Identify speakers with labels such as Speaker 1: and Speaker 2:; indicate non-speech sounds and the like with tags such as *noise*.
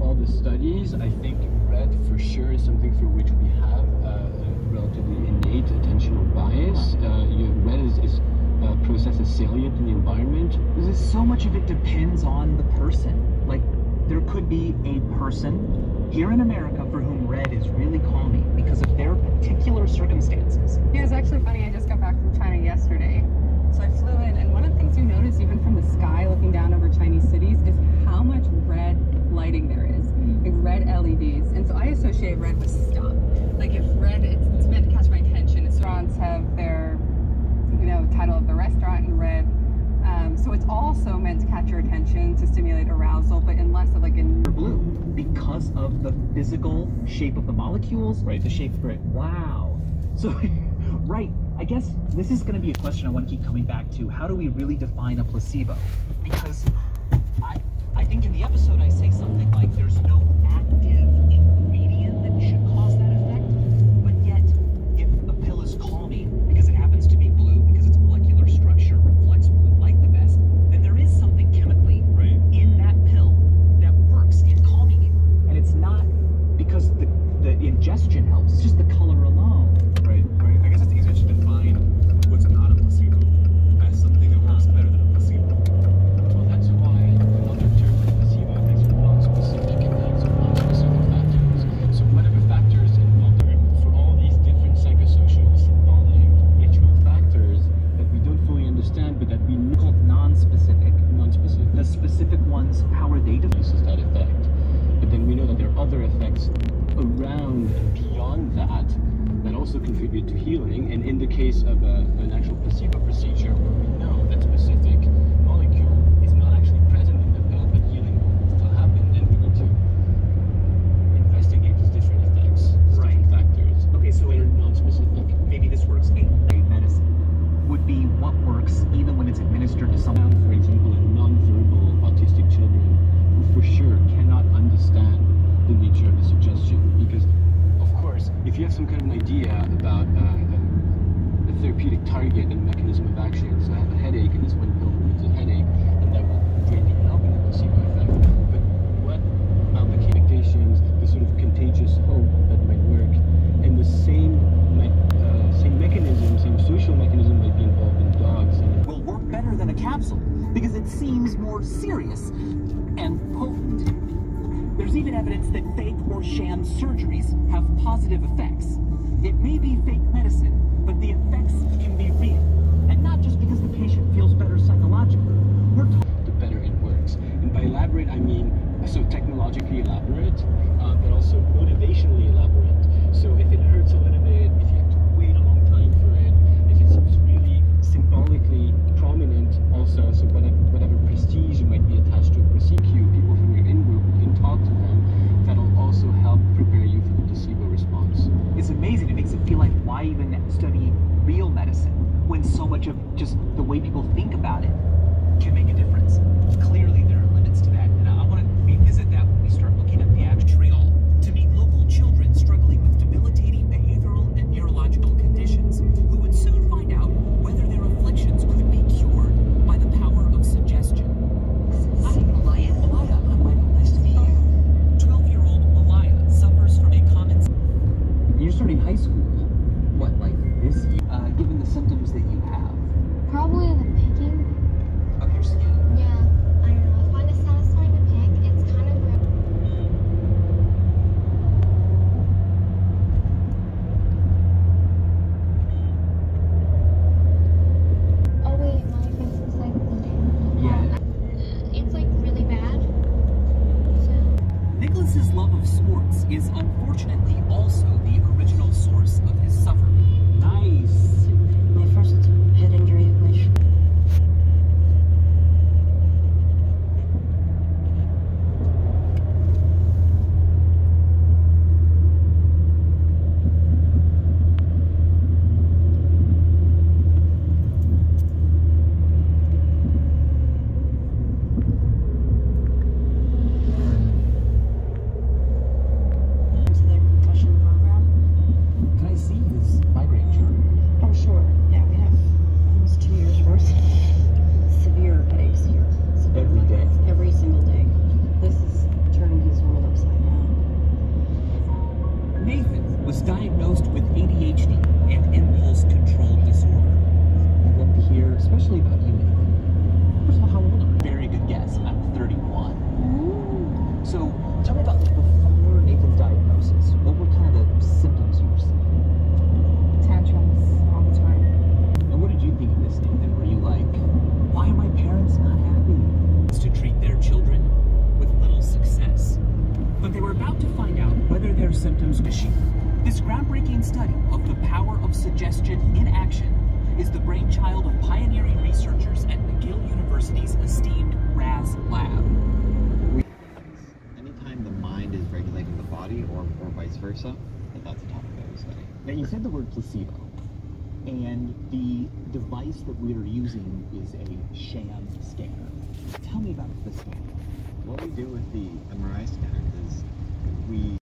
Speaker 1: all the studies. I think red for sure is something for which we have uh, a relatively innate attentional bias. Uh, you red is, is uh, processed as salient in the environment.
Speaker 2: So much of it depends on the person. Like, there could be a person here in America for whom red is really calming because of their particular circumstances.
Speaker 3: Yeah, it's actually funny. I just got back from China yesterday. So I flew in, and one of the things you notice, even from the sky looking down over Chinese cities, is how much red lighting there is. Like LEDs. And so I associate red with stuff. Like if red, it's, it's meant to catch my attention. Restaurants have their, you know, title of the restaurant in red. Um, so it's also meant to catch your attention, to stimulate arousal, but in less of like a
Speaker 2: blue because of the physical shape of the molecules.
Speaker 1: Right.
Speaker 2: The shape of it. Wow. So, *laughs* right. I guess this is going to be a question I want to keep coming back to. How do we really define a placebo? Because I, I think in the episode I say something like there's no active ingredient that should cause that effect. But yet, if a pill is calming because it happens to be blue, because its molecular structure reflects blue light the best, then there is something chemically
Speaker 1: Right.
Speaker 2: in that pill that works in calming you. And it's not because the, the ingestion helps, it's just the color alone.
Speaker 4: Right, right. I guess it's easier to define what's not a placebo as something that works better than a placebo.
Speaker 1: Well, that's why another term for placebo effects are non-specific effects or non-specific factors. So whatever factors involved are for all these different psychosocial, symbolic, ritual factors that we don't fully understand, but that we know
Speaker 2: Called non-specific.
Speaker 1: non-specific.
Speaker 2: The specific ones, how are they defined?
Speaker 1: produces that effect. But then we know that there are other effects around and beyond that that also contribute to healing. And in the case of a, an actual placebo procedure where we know that specific molecule is not actually present in the pill, but healing will still happen, then we need to investigate these different effects, these
Speaker 2: Right.
Speaker 1: different factors
Speaker 2: Okay, so
Speaker 1: that are
Speaker 2: in-
Speaker 1: non-specific.
Speaker 2: maybe this works. A great medicine would be what works even when it's administered to someone.
Speaker 1: Found, for example, in non-verbal autistic children who for sure cannot understand the nature of the suggestion. Because, of course, if you have some kind of an idea about uh, a, a therapeutic target and mechanism of action, so I have a headache and this one pill relieves a headache, then that will greatly help in the placebo effect. But what about the communications, the sort of contagious hope that might work, and the same, me- uh, same mechanism, same social mechanism might be involved in dogs and
Speaker 2: will work better than a capsule because it seems more serious and potent. There's even evidence that fake or sham surgeries have positive effects. It may be fake medicine, but the effects can be real. And not just because the patient feels better psychologically. We're talking
Speaker 1: the better it works. And by elaborate, I mean so technologically elaborate, uh, but also motivationally elaborate. So if it hurts a little bit, if you have to wait a long time for it, if it seems really symbolically prominent, also, so whatever, whatever prestige you might be attached to a procedure, people from your in group can talk to them, that'll also help prepare you for the placebo response.
Speaker 2: it's amazing. It makes it feel like why even study real medicine when so much of just the way people think about it can make a difference. Clearly, machine. This groundbreaking study of the power of suggestion in action is the brainchild of pioneering researchers at McGill University's esteemed Raz lab.
Speaker 5: Anytime the mind is regulating the body or, or vice versa, that's a topic that we study.
Speaker 2: Now, you said the word placebo, and the device that we are using is a sham scanner. Tell me about the scanner.
Speaker 5: What we do with the MRI scanner is we